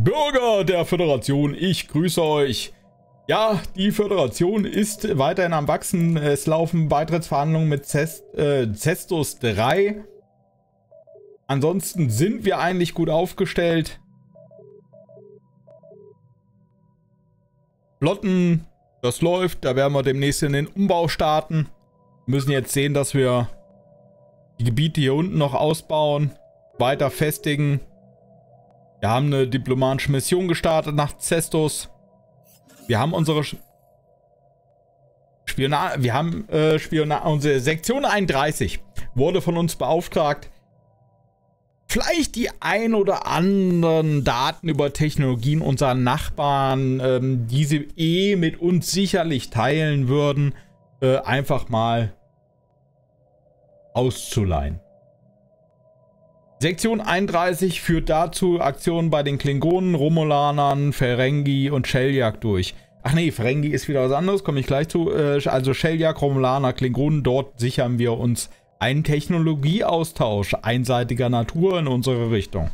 Bürger der Föderation, ich grüße euch. Ja, die Föderation ist weiterhin am Wachsen. Es laufen Beitrittsverhandlungen mit Cest, äh, Cestus 3. Ansonsten sind wir eigentlich gut aufgestellt. Flotten, das läuft. Da werden wir demnächst in den Umbau starten. Wir müssen jetzt sehen, dass wir die Gebiete hier unten noch ausbauen, weiter festigen. Wir haben eine diplomatische Mission gestartet nach Cestus. Wir haben unsere Spionage, wir haben äh, Spionage, unsere Sektion 31 wurde von uns beauftragt, vielleicht die ein oder anderen Daten über Technologien unserer Nachbarn, ähm, die sie eh mit uns sicherlich teilen würden, äh, einfach mal auszuleihen. Sektion 31 führt dazu Aktionen bei den Klingonen, Romulanern, Ferengi und Sheljak durch. Ach nee, Ferengi ist wieder was anderes, komme ich gleich zu. Äh, also Sheljak, Romulaner, Klingonen, dort sichern wir uns einen Technologieaustausch einseitiger Natur in unsere Richtung.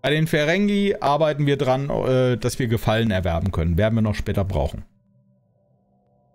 Bei den Ferengi arbeiten wir dran, äh, dass wir Gefallen erwerben können. Werden wir noch später brauchen.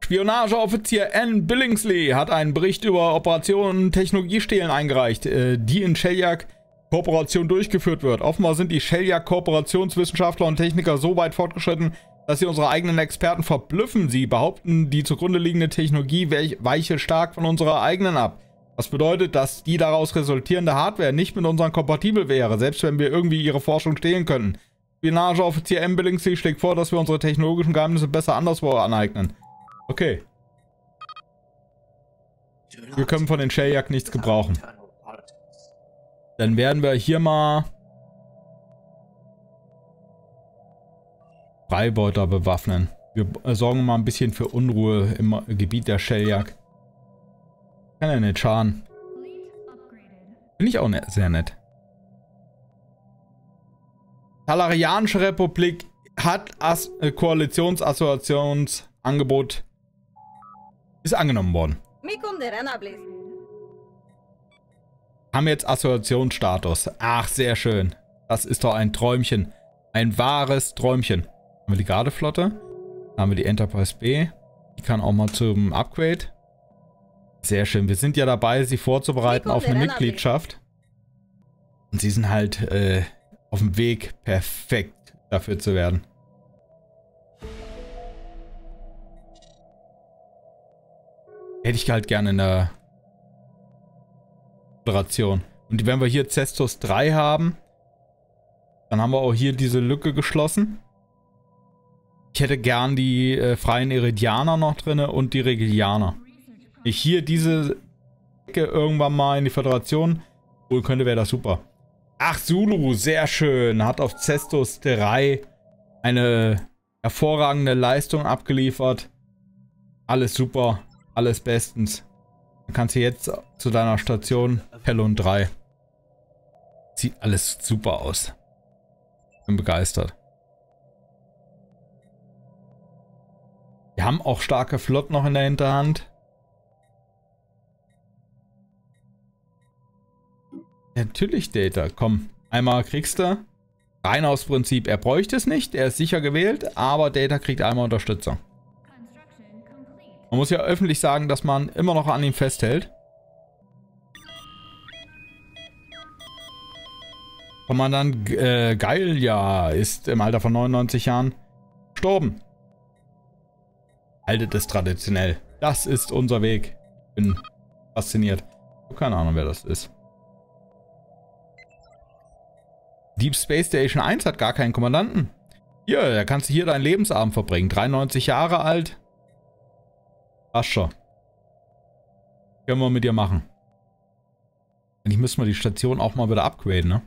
Spionageoffizier Ann Billingsley hat einen Bericht über Operationen Technologiestehlen eingereicht, äh, die in Sheljak Kooperation durchgeführt wird. Offenbar sind die Sheljak Kooperationswissenschaftler und Techniker so weit fortgeschritten, dass sie unsere eigenen Experten verblüffen. Sie behaupten, die zugrunde liegende Technologie weiche stark von unserer eigenen ab. Was bedeutet, dass die daraus resultierende Hardware nicht mit unseren kompatibel wäre, selbst wenn wir irgendwie ihre Forschung stehlen könnten. Spionageoffizier M. Billingsley schlägt vor, dass wir unsere technologischen Geheimnisse besser anderswo aneignen. Okay. Wir können von den Sheljak nichts gebrauchen. Dann werden wir hier mal Freibeuter bewaffnen. Wir sorgen mal ein bisschen für Unruhe im Gebiet der Sheljak. Kann ja nicht schaden. Finde ich auch ne sehr nett. Talarianische Republik hat As äh, Koalitionsassoziationsangebot ist angenommen worden. Haben jetzt Assoziationsstatus. Ach, sehr schön. Das ist doch ein Träumchen. Ein wahres Träumchen. Haben wir die Gardeflotte? Haben wir die Enterprise B. Die kann auch mal zum Upgrade. Sehr schön. Wir sind ja dabei, sie vorzubereiten auf eine Mitgliedschaft. Und sie sind halt äh, auf dem Weg, perfekt dafür zu werden. Hätte ich halt gerne in der Föderation. Und wenn wir hier Cestus 3 haben, dann haben wir auch hier diese Lücke geschlossen. Ich hätte gern die äh, freien Iridianer noch drin und die Regilianer. Ich hier diese Ecke irgendwann mal in die Föderation holen könnte, wäre das super. Ach, Zulu, sehr schön. Hat auf Cestus 3 eine hervorragende Leistung abgeliefert. Alles super. Alles bestens. Dann kannst du jetzt zu deiner Station Hellon 3. Sieht alles super aus. Bin begeistert. Wir haben auch starke Flott noch in der Hinterhand. Natürlich, Data. Komm, einmal kriegst du. Rein aus Prinzip. Er bräuchte es nicht. Er ist sicher gewählt. Aber Data kriegt einmal Unterstützung. Man muss ja öffentlich sagen, dass man immer noch an ihm festhält. Kommandant äh, Geilja ist im Alter von 99 Jahren gestorben. Haltet es traditionell. Das ist unser Weg. Ich bin fasziniert. Keine Ahnung, wer das ist. Deep Space Station 1 hat gar keinen Kommandanten. Hier, da kannst du hier deinen Lebensabend verbringen. 93 Jahre alt. Ascher. Können wir mit dir machen. Eigentlich müssen wir die Station auch mal wieder upgraden, ne?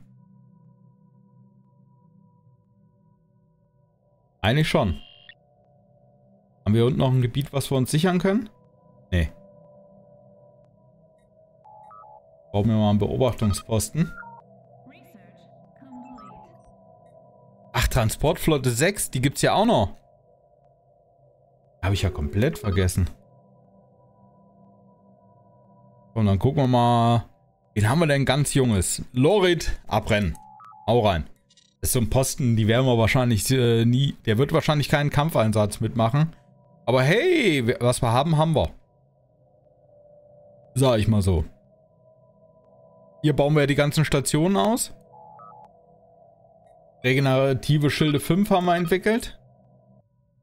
Eigentlich schon. Haben wir unten noch ein Gebiet, was wir uns sichern können? Nee. Brauchen wir mal einen Beobachtungsposten. Ach, Transportflotte 6, die gibt's ja auch noch. Habe ich ja komplett vergessen. Und dann gucken wir mal. Wen haben wir denn ganz junges? Lorit, abrennen. Hau rein. Das ist so ein Posten, die werden wir wahrscheinlich äh, nie. Der wird wahrscheinlich keinen Kampfeinsatz mitmachen. Aber hey, was wir haben, haben wir. Sag ich mal so. Hier bauen wir die ganzen Stationen aus. Regenerative Schilde 5 haben wir entwickelt.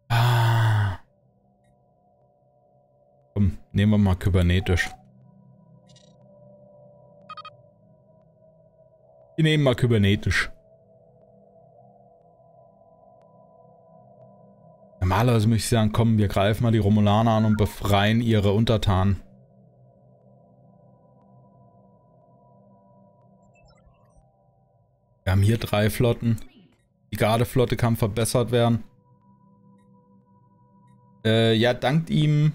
Ah. Komm, nehmen wir mal kybernetisch. Wir nehmen mal kybernetisch. Normalerweise möchte ich sagen, komm, wir greifen mal die Romulaner an und befreien ihre Untertanen. Wir haben hier drei Flotten. Die Gardeflotte kann verbessert werden. Äh, ja, dankt ihm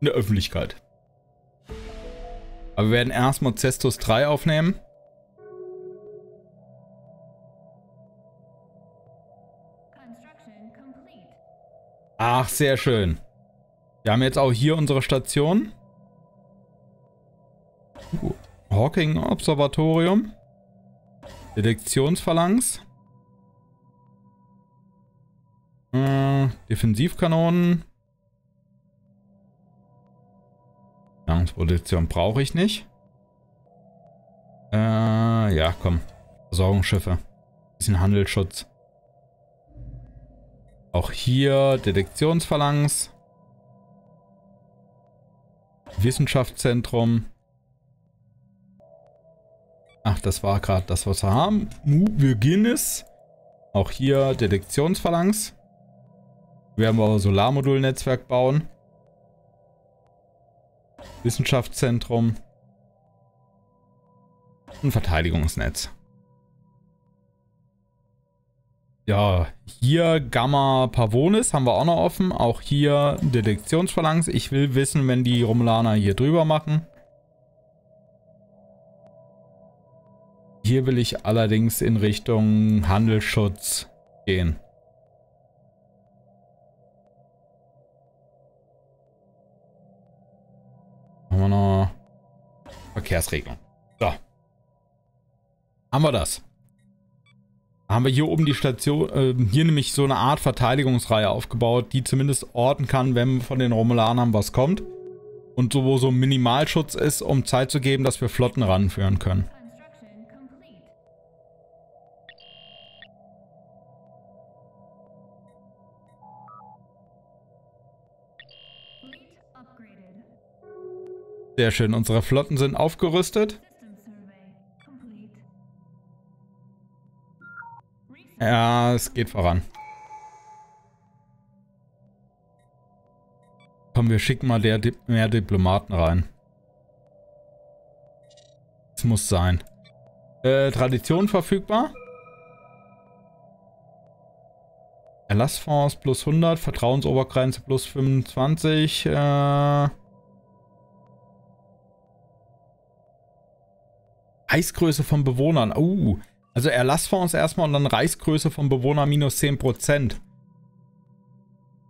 eine Öffentlichkeit. Aber wir werden erstmal Cestus 3 aufnehmen. Ach, sehr schön. Wir haben jetzt auch hier unsere Station. Hawking Observatorium. Detektionsphalanx. Äh, Defensivkanonen. Nahrungsproduktion brauche ich nicht. Äh, ja, komm. Versorgungsschiffe. Bisschen Handelsschutz. Auch hier Detektionsphalanx. Wissenschaftszentrum. Ach, das war gerade das, was wir haben. Virginis. Auch hier Detektionsphalanx. Werden wir Solarmodulnetzwerk bauen. Wissenschaftszentrum. Ein Verteidigungsnetz. Ja, hier Gamma Pavonis haben wir auch noch offen. Auch hier Detektionsphalanx. Ich will wissen, wenn die Romulaner hier drüber machen. Hier will ich allerdings in Richtung Handelsschutz gehen. Haben wir noch Verkehrsregelung. So. Haben wir das haben wir hier oben die Station, äh, hier nämlich so eine Art Verteidigungsreihe aufgebaut, die zumindest orten kann, wenn von den Romulanern was kommt. Und so, wo so Minimalschutz ist, um Zeit zu geben, dass wir Flotten ranführen können. Sehr schön, unsere Flotten sind aufgerüstet. Ja, es geht voran. Komm, wir schicken mal Di mehr Diplomaten rein. Es muss sein. Äh, Tradition verfügbar. Erlassfonds plus 100, Vertrauensobergrenze plus 25. Äh Eisgröße von Bewohnern. Uh, also Erlassfonds erstmal und dann Reichsgröße vom Bewohner minus 10%.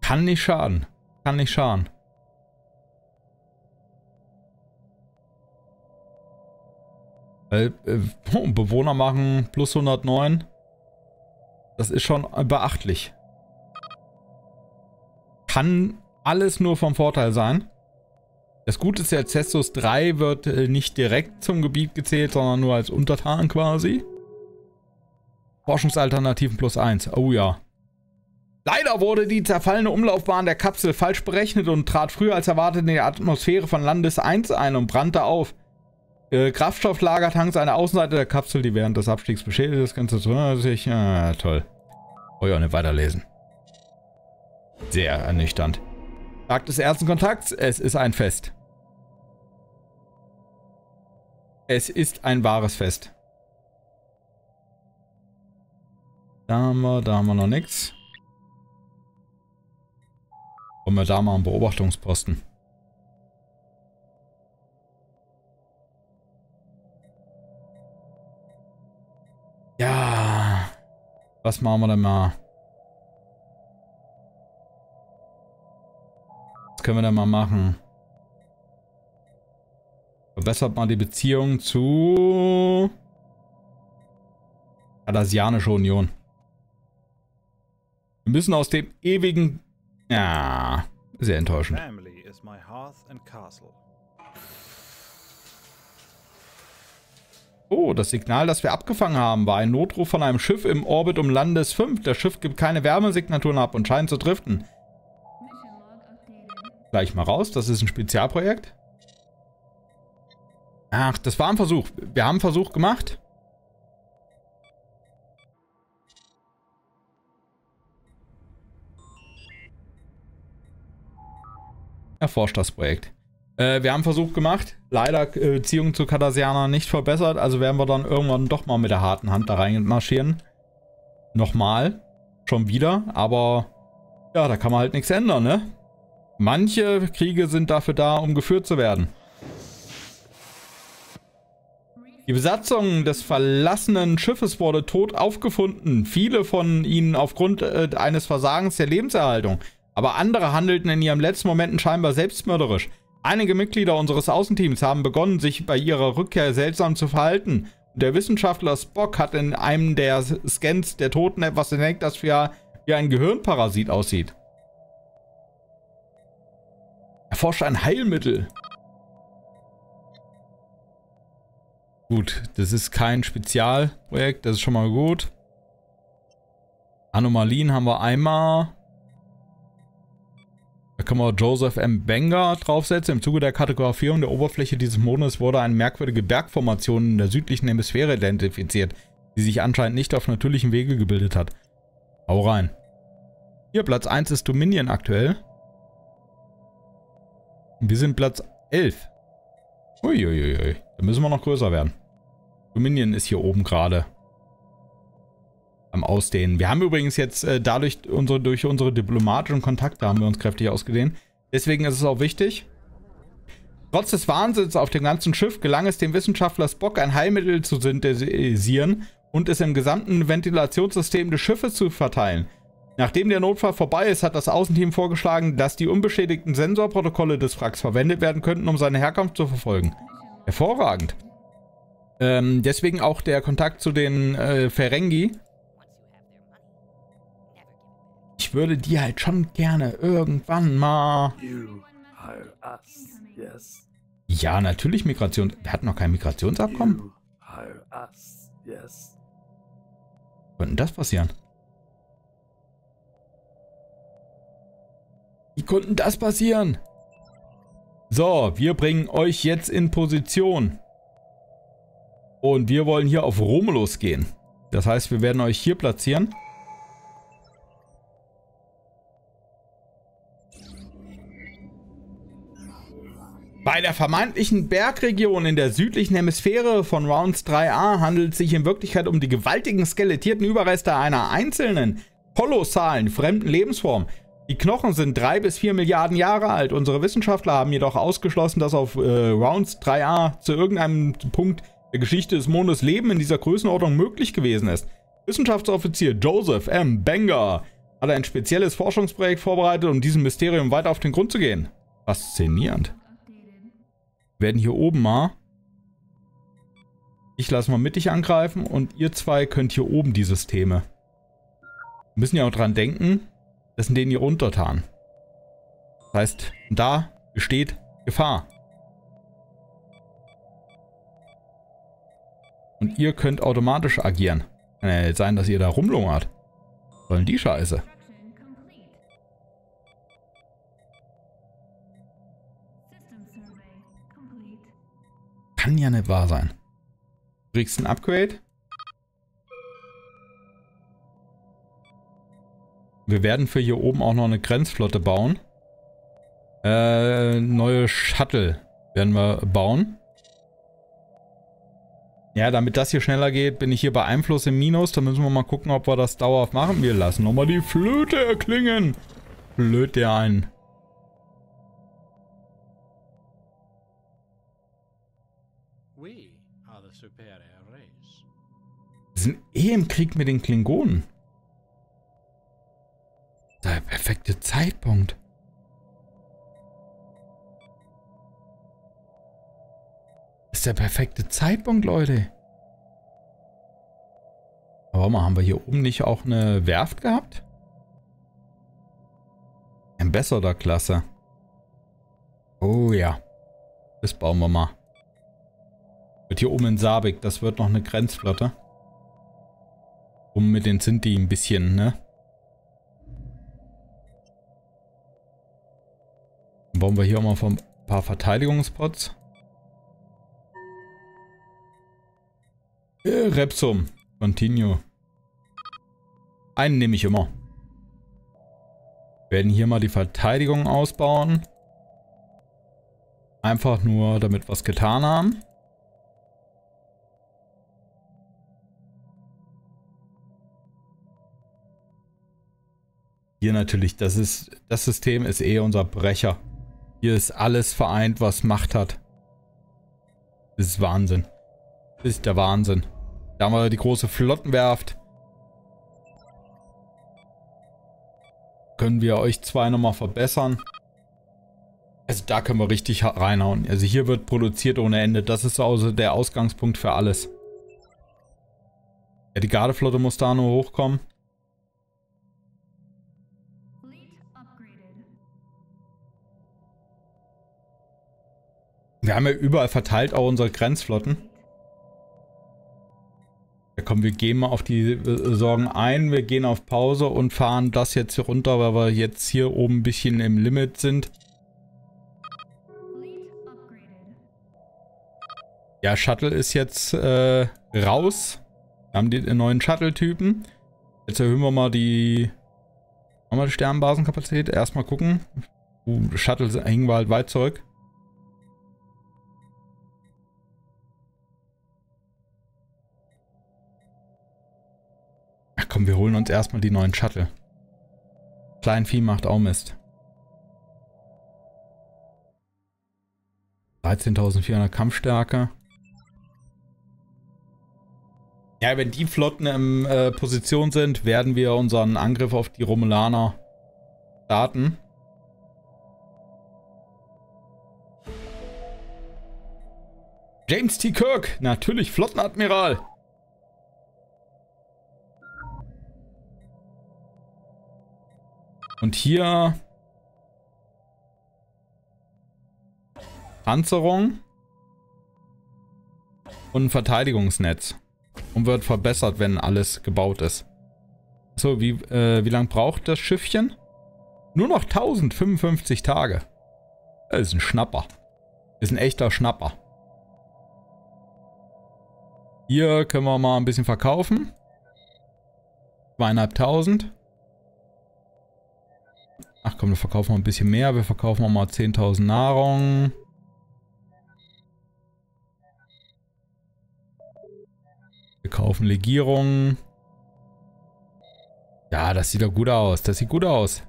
Kann nicht schaden. Kann nicht schaden. Weil äh, Bewohner machen plus 109. Das ist schon beachtlich. Kann alles nur vom Vorteil sein. Das Gute ist ja, Cestus 3 wird äh, nicht direkt zum Gebiet gezählt, sondern nur als Untertan quasi. Forschungsalternativen plus 1. Oh ja. Leider wurde die zerfallene Umlaufbahn der Kapsel falsch berechnet und trat früher als erwartet in die Atmosphäre von Landes 1 ein und brannte auf. Äh, Kraftstofflagertanks an der Außenseite der Kapsel, die während des Abstiegs beschädigt ist, Ganze sich. Ja, toll. Oh ja, nicht weiterlesen. Sehr ernüchternd. Tag des ersten Kontakts, es ist ein Fest. Es ist ein wahres Fest. Da haben wir, da haben wir noch nichts. Wollen wir da mal einen Beobachtungsposten. Ja. Was machen wir denn mal? Was können wir denn mal machen? Verbessert mal die Beziehung zu... Adasianische Union. Müssen aus dem ewigen... Ja, sehr enttäuschend. Oh, das Signal, das wir abgefangen haben, war ein Notruf von einem Schiff im Orbit um Landes 5. Das Schiff gibt keine Wärmesignaturen ab und scheint zu driften. Gleich mal raus, das ist ein Spezialprojekt. Ach, das war ein Versuch. Wir haben einen Versuch gemacht. Erforscht das Projekt. Äh, wir haben Versuch gemacht. Leider äh, Beziehung zu Cardassianern nicht verbessert. Also werden wir dann irgendwann doch mal mit der harten Hand da reinmarschieren. Nochmal. Schon wieder. Aber ja, da kann man halt nichts ändern, ne? Manche Kriege sind dafür da, um geführt zu werden. Die Besatzung des verlassenen Schiffes wurde tot aufgefunden. Viele von ihnen aufgrund äh, eines Versagens der Lebenserhaltung. Aber andere handelten in ihren letzten Momenten scheinbar selbstmörderisch. Einige Mitglieder unseres Außenteams haben begonnen, sich bei ihrer Rückkehr seltsam zu verhalten. Der Wissenschaftler Spock hat in einem der Scans der Toten etwas entdeckt, das wie ein Gehirnparasit aussieht. Erforscht ein Heilmittel. Gut, das ist kein Spezialprojekt, das ist schon mal gut. Anomalien haben wir einmal. Da können wir Joseph M. Benger draufsetzen. Im Zuge der Kategorisierung der Oberfläche dieses Mondes wurde eine merkwürdige Bergformation in der südlichen Hemisphäre identifiziert, die sich anscheinend nicht auf natürlichem Wege gebildet hat. Hau rein. Hier, Platz 1 ist Dominion aktuell. Und wir sind Platz 11. Uiuiui. Da müssen wir noch größer werden. Dominion ist hier oben gerade am Ausdehnen. Wir haben übrigens jetzt äh, dadurch, unsere, durch unsere diplomatischen Kontakte haben wir uns kräftig ausgedehnt. Deswegen ist es auch wichtig. Trotz des Wahnsinns auf dem ganzen Schiff gelang es dem Wissenschaftler Spock, ein Heilmittel zu synthetisieren und es im gesamten Ventilationssystem des Schiffes zu verteilen. Nachdem der Notfall vorbei ist, hat das Außenteam vorgeschlagen, dass die unbeschädigten Sensorprotokolle des Wracks verwendet werden könnten, um seine Herkunft zu verfolgen. Hervorragend. Ähm, deswegen auch der Kontakt zu den äh, Ferengi, ich würde die halt schon gerne irgendwann mal... Ja, natürlich Migration. Wir hatten noch kein Migrationsabkommen. Könnte das passieren? Wie konnte das passieren? So, wir bringen euch jetzt in Position. Und wir wollen hier auf Romulus gehen. Das heißt, wir werden euch hier platzieren. Bei der vermeintlichen Bergregion in der südlichen Hemisphäre von Rounds 3a handelt es sich in Wirklichkeit um die gewaltigen skelettierten Überreste einer einzelnen, kolossalen, fremden Lebensform. Die Knochen sind 3 bis 4 Milliarden Jahre alt. Unsere Wissenschaftler haben jedoch ausgeschlossen, dass auf äh, Rounds 3a zu irgendeinem Punkt der Geschichte des Mondes Leben in dieser Größenordnung möglich gewesen ist. Wissenschaftsoffizier Joseph M. Banger hat ein spezielles Forschungsprojekt vorbereitet, um diesem Mysterium weiter auf den Grund zu gehen. Faszinierend werden hier oben mal... Ich lasse mal mittig angreifen und ihr zwei könnt hier oben die Systeme. Wir müssen ja auch dran denken, das sind denen hier untertan. Das heißt, da besteht Gefahr. Und ihr könnt automatisch agieren. Kann ja nicht sein, dass ihr da rumlungert. Sollen die Scheiße. Kann ja nicht wahr sein. Du kriegst ein Upgrade. Wir werden für hier oben auch noch eine Grenzflotte bauen. Äh, neue Shuttle werden wir bauen. Ja, damit das hier schneller geht, bin ich hier bei Einfluss im Minus. Da müssen wir mal gucken, ob wir das dauerhaft machen. Wir lassen nochmal die Flöte erklingen. Flöte ein. Sind eh im Krieg mit den Klingonen. Der perfekte Zeitpunkt. Das ist der perfekte Zeitpunkt, Leute. Aber mal, haben wir hier oben nicht auch eine Werft gehabt? verbesserter Klasse. Oh ja. Das bauen wir mal. Wird hier oben in Sabik, das wird noch eine Grenzflotte. Um mit den Sinti ein bisschen, ne? Dann bauen wir hier auch mal ein paar Verteidigungspots. Äh, Repsum. Continue. Einen nehme ich immer. Wir werden hier mal die Verteidigung ausbauen. Einfach nur, damit wir es getan haben. Hier natürlich, das ist, das System ist eh unser Brecher. Hier ist alles vereint, was Macht hat. Das ist Wahnsinn. Das ist der Wahnsinn. Da haben wir die große Flottenwerft. Können wir euch zwei nochmal verbessern. Also da können wir richtig reinhauen. Also hier wird produziert ohne Ende. Das ist also der Ausgangspunkt für alles. Ja, die Gardeflotte muss da nur hochkommen. Wir haben ja überall verteilt auch unsere Grenzflotten. Ja komm, wir gehen mal auf die äh, Sorgen ein. Wir gehen auf Pause und fahren das jetzt hier runter, weil wir jetzt hier oben ein bisschen im Limit sind. Ja, Shuttle ist jetzt äh, raus. Wir haben die neuen Shuttle-Typen. Jetzt erhöhen wir mal die, haben die Sternbasenkapazität. Erstmal gucken. Uh, Shuttle hängen wir halt weit zurück. Komm, wir holen uns erstmal die neuen Shuttle. Kleinvieh macht auch Mist. 13.400 Kampfstärke. Ja, wenn die Flotten in äh, Position sind, werden wir unseren Angriff auf die Romulaner starten. James T. Kirk, natürlich Flottenadmiral. Und hier Panzerung und ein Verteidigungsnetz. Und wird verbessert, wenn alles gebaut ist. So, wie, äh, wie lange braucht das Schiffchen? Nur noch 1055 Tage. Das ist ein Schnapper. Das ist ein echter Schnapper. Hier können wir mal ein bisschen verkaufen. Zweieinhalbtausend. Ach komm, wir verkaufen mal ein bisschen mehr. Wir verkaufen mal 10.000 Nahrung. Wir kaufen Legierungen. Ja, das sieht doch gut aus. Das sieht gut aus.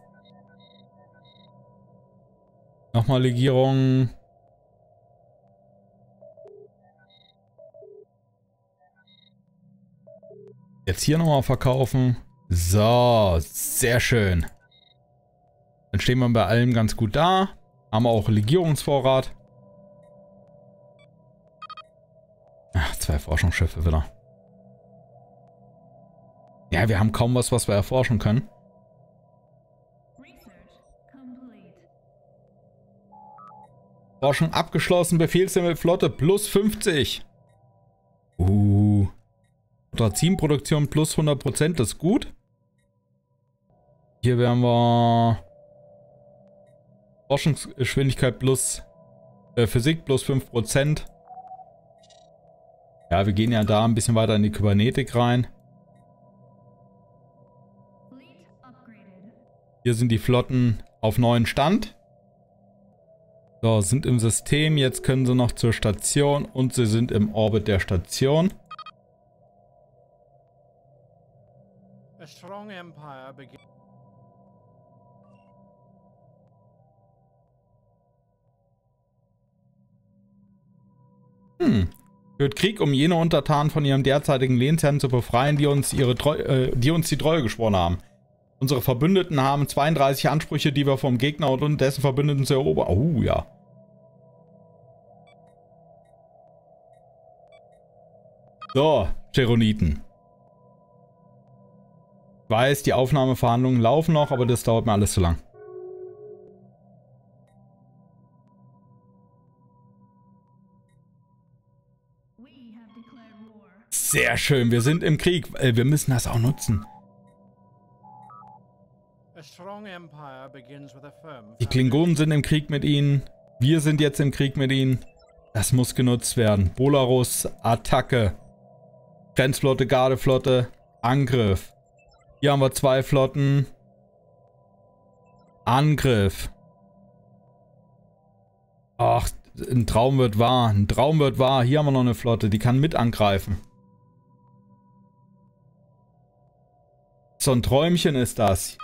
Nochmal Legierungen. Jetzt hier nochmal verkaufen. So, sehr schön. Dann stehen wir bei allem ganz gut da. Haben wir auch Legierungsvorrat. Ach, zwei Forschungsschiffe wieder. Ja, wir haben kaum was, was wir erforschen können. Forschung abgeschlossen, Befehlshimmel Flotte plus 50. Uh. Teamproduktion plus 100%, das ist gut. Hier werden wir Forschungsgeschwindigkeit plus äh, Physik plus 5%. Ja, wir gehen ja da ein bisschen weiter in die Kybernetik rein. Hier sind die Flotten auf neuen Stand. So, sind im System. Jetzt können sie noch zur Station und sie sind im Orbit der Station. A strong empire begins Hm. Führt Krieg, um jene Untertanen von ihrem derzeitigen Lehnsherrn zu befreien, die uns, ihre Treu äh, die uns die Treue geschworen haben. Unsere Verbündeten haben 32 Ansprüche, die wir vom Gegner und dessen Verbündeten zu erobern. Oh, ja. So, Cheroniten. Ich weiß, die Aufnahmeverhandlungen laufen noch, aber das dauert mir alles zu lang. Sehr schön, wir sind im Krieg. Äh, wir müssen das auch nutzen. Die Klingonen sind im Krieg mit ihnen. Wir sind jetzt im Krieg mit ihnen. Das muss genutzt werden. Bolarus, Attacke. Grenzflotte, Gardeflotte, Angriff. Hier haben wir zwei Flotten. Angriff. Ach, ein Traum wird wahr. Ein Traum wird wahr. Hier haben wir noch eine Flotte, die kann mit angreifen. So ein Träumchen ist das.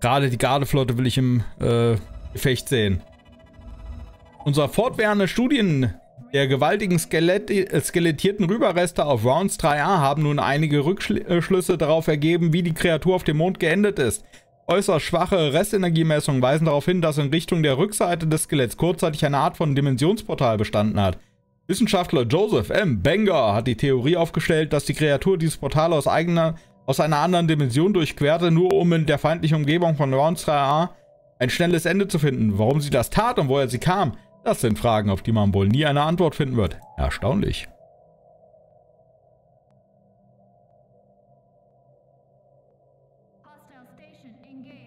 Gerade die Gardeflotte will ich im äh, Gefecht sehen. Unser fortwährende Studien der gewaltigen Skelett äh, skelettierten Rüberreste auf Rounds 3a haben nun einige Rückschlüsse darauf ergeben, wie die Kreatur auf dem Mond geendet ist. Äußerst schwache Restenergiemessungen weisen darauf hin, dass in Richtung der Rückseite des Skeletts kurzzeitig eine Art von Dimensionsportal bestanden hat. Wissenschaftler Joseph M. Benger hat die Theorie aufgestellt, dass die Kreatur dieses Portal aus, eigener, aus einer anderen Dimension durchquerte, nur um in der feindlichen Umgebung von Rounds 3a ein schnelles Ende zu finden. Warum sie das tat und woher sie kam, das sind Fragen, auf die man wohl nie eine Antwort finden wird. Erstaunlich.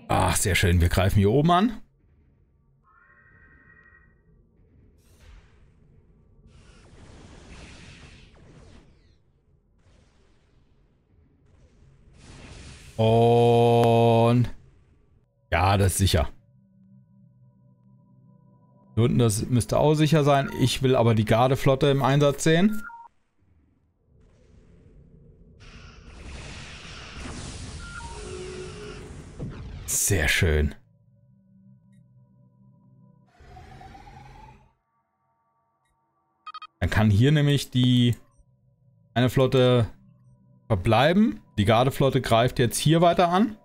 Ach, sehr schön. Wir greifen hier oben an. Und... Ja, das ist sicher. Hier unten, das müsste auch sicher sein. Ich will aber die Gardeflotte im Einsatz sehen. Sehr schön. Dann kann hier nämlich die eine Flotte verbleiben. Die Gardeflotte greift jetzt hier weiter an.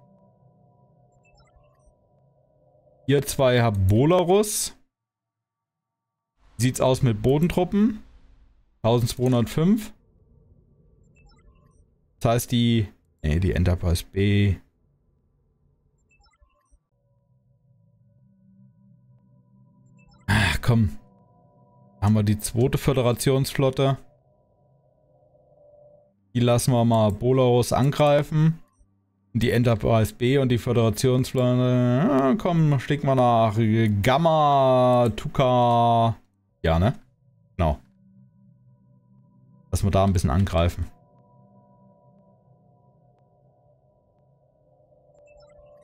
Hier zwei haben Bolarus. Sieht's aus mit Bodentruppen? 1205. Das heißt, die... Ne, die Enterprise B... Ach, komm. Haben wir die zweite Föderationsflotte. Die lassen wir mal Bolarus angreifen. Die Enterprise B und die Föderationsflotte. Ja, komm, schicken wir nach Gamma, Tuka, ja, ne? Genau. Dass wir da ein bisschen angreifen.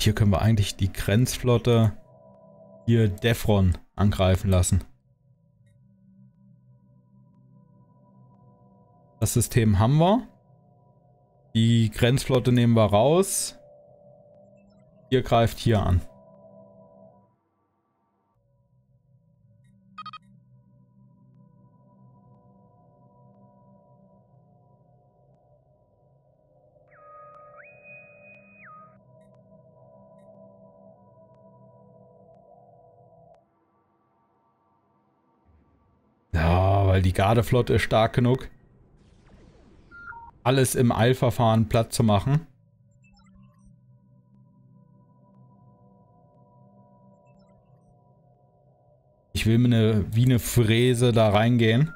Hier können wir eigentlich die Grenzflotte hier Defron angreifen lassen. Das System haben wir. Die Grenzflotte nehmen wir raus. Hier greift hier an. weil die Gardeflotte ist stark genug, alles im Eilverfahren platt zu machen. Ich will mir eine, wie eine Fräse da reingehen.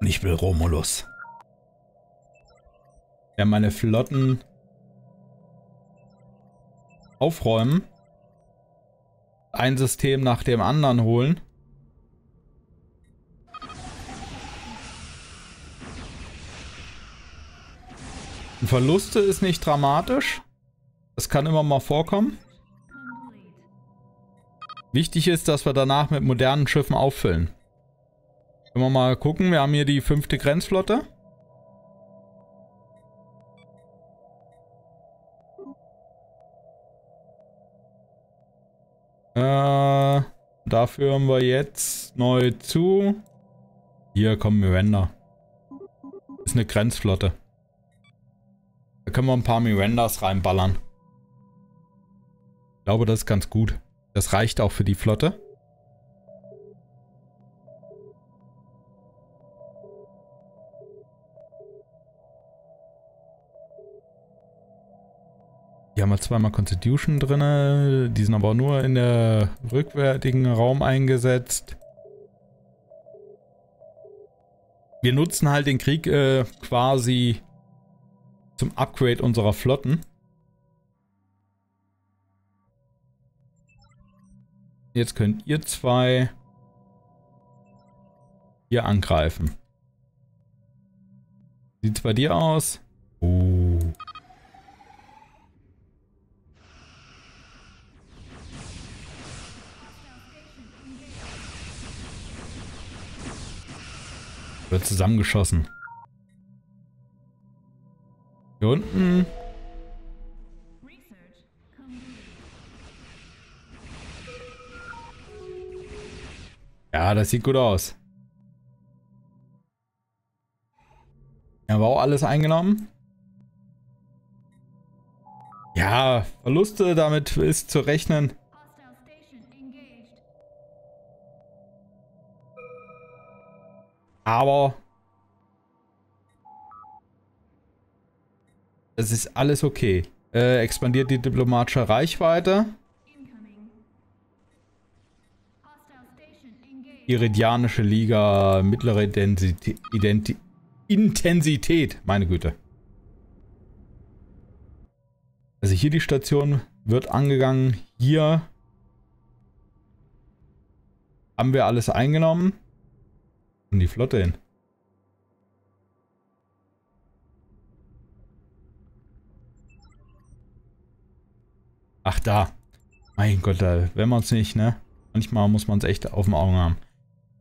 Ich will Romulus. Ja, meine Flotten aufräumen. Ein System nach dem anderen holen. Verluste ist nicht dramatisch. Das kann immer mal vorkommen. Wichtig ist, dass wir danach mit modernen Schiffen auffüllen. Können wir mal gucken. Wir haben hier die fünfte Grenzflotte. Äh, dafür haben wir jetzt neu zu. Hier kommen Miranda. Ist eine Grenzflotte. Da können wir ein paar Mirandas reinballern. Ich glaube, das ist ganz gut. Das reicht auch für die Flotte. Hier haben wir zweimal Constitution drin. Die sind aber nur in der rückwärtigen Raum eingesetzt. Wir nutzen halt den Krieg äh, quasi zum Upgrade unserer Flotten. Jetzt könnt ihr zwei hier angreifen. Sieht's bei dir aus? Oh. Wird zusammengeschossen. Hier unten. Ja, das sieht gut aus. Ja, war auch alles eingenommen. Ja, Verluste, damit ist zu rechnen. Aber es ist alles okay. Äh, expandiert die diplomatische Reichweite. Iridianische Liga, mittlere Identi Intensität, meine Güte. Also hier die Station wird angegangen. Hier haben wir alles eingenommen. Und die Flotte hin. Ach da. Mein Gott, da, wenn man es nicht, ne? Manchmal muss man es echt auf dem Auge haben.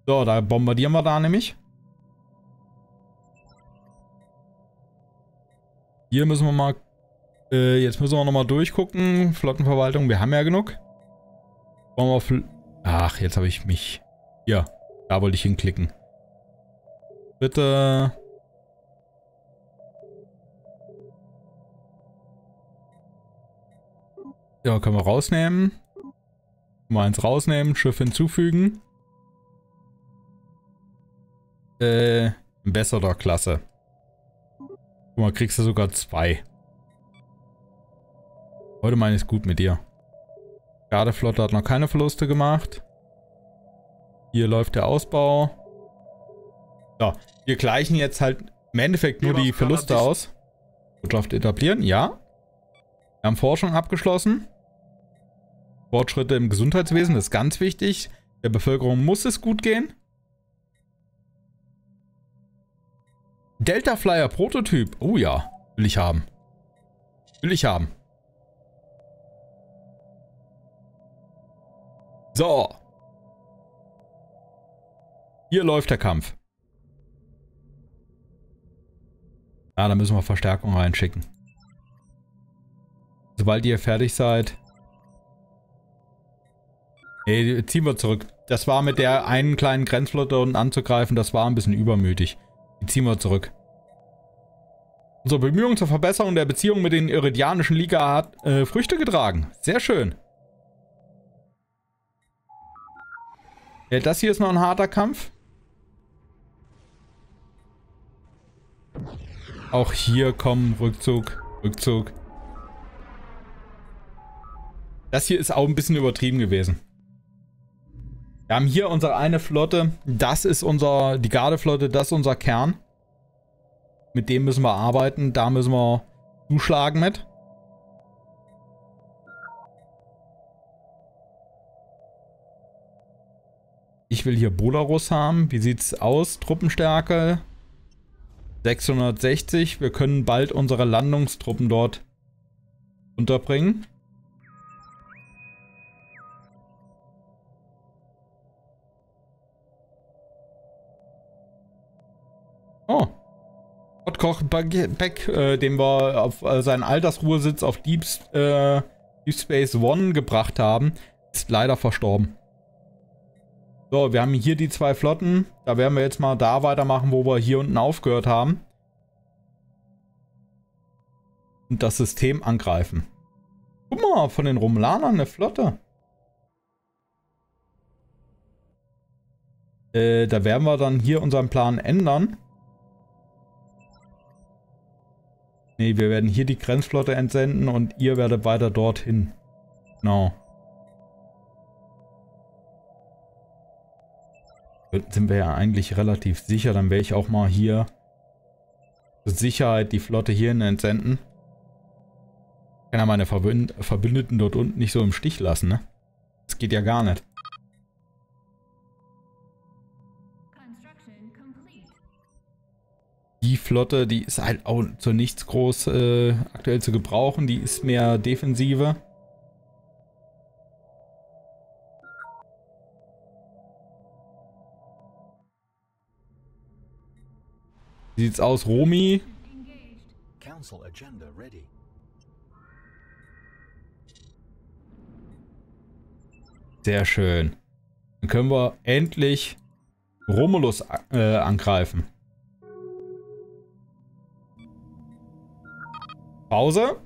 So, da bombardieren wir da nämlich. Hier müssen wir mal... Äh, jetzt müssen wir nochmal durchgucken. Flottenverwaltung, wir haben ja genug. Wollen wir... Ach, jetzt habe ich mich... Hier, da wollte ich hinklicken. Bitte... Ja, können wir rausnehmen. Mal eins rausnehmen, Schiff hinzufügen. Äh, besserer Klasse. Guck mal, kriegst du sogar zwei. Heute meine ich es gut mit dir. Gardeflotte hat noch keine Verluste gemacht. Hier läuft der Ausbau. So, wir gleichen jetzt halt im Endeffekt nur die Verluste aus. Wirtschaft etablieren, ja. Wir haben Forschung abgeschlossen. Fortschritte im Gesundheitswesen ist ganz wichtig. Der Bevölkerung muss es gut gehen. Delta Flyer Prototyp. Oh ja, will ich haben. Will ich haben. So. Hier läuft der Kampf. Ja, da müssen wir Verstärkung reinschicken. Sobald ihr fertig seid. Nee, ziehen wir zurück. Das war mit der einen kleinen Grenzflotte unten anzugreifen, das war ein bisschen übermütig. Die ziehen wir zurück. Unsere Bemühungen zur Verbesserung der Beziehung mit den Iridianischen Liga hat äh, Früchte getragen. Sehr schön. Ja, das hier ist noch ein harter Kampf. Auch hier kommen Rückzug, Rückzug. Das hier ist auch ein bisschen übertrieben gewesen. Wir haben hier unsere eine Flotte. Das ist unser, die Gardeflotte, das ist unser Kern. Mit dem müssen wir arbeiten. Da müssen wir zuschlagen mit. Ich will hier Bolarus haben. Wie sieht's aus? Truppenstärke 660. Wir können bald unsere Landungstruppen dort unterbringen. Oh. Koch Beck, äh, den wir auf äh, seinen Altersruhesitz auf Deep, äh, Deep Space One gebracht haben, ist leider verstorben. So, wir haben hier die zwei Flotten. Da werden wir jetzt mal da weitermachen, wo wir hier unten aufgehört haben. Und das System angreifen. Guck mal, von den Romulanern eine Flotte. Äh, da werden wir dann hier unseren Plan ändern. Nee, wir werden hier die Grenzflotte entsenden und ihr werdet weiter dorthin. Genau. Sind wir ja eigentlich relativ sicher. Dann werde ich auch mal hier zur Sicherheit die Flotte hierhin entsenden. Ich kann ja meine Verbündeten dort unten nicht so im Stich lassen, ne? Das geht ja gar nicht. Die Flotte, die ist halt auch zu nichts groß äh, aktuell zu gebrauchen. Die ist mehr Defensive. Wie sieht's aus, Romi? Sehr schön. Dann können wir endlich Romulus äh, angreifen. Pause.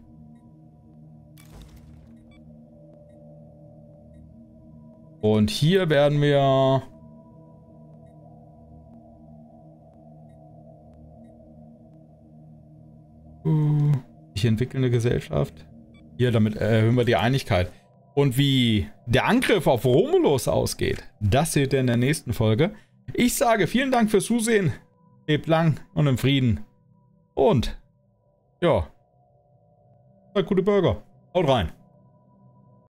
Und hier werden wir... Ich entwickle eine Gesellschaft. Hier, damit erhöhen wir die Einigkeit. Und wie der Angriff auf Romulus ausgeht, das seht ihr in der nächsten Folge. Ich sage vielen Dank fürs Zusehen. Lebt lang und im Frieden. Und, ja, seid gute Burger. Haut rein.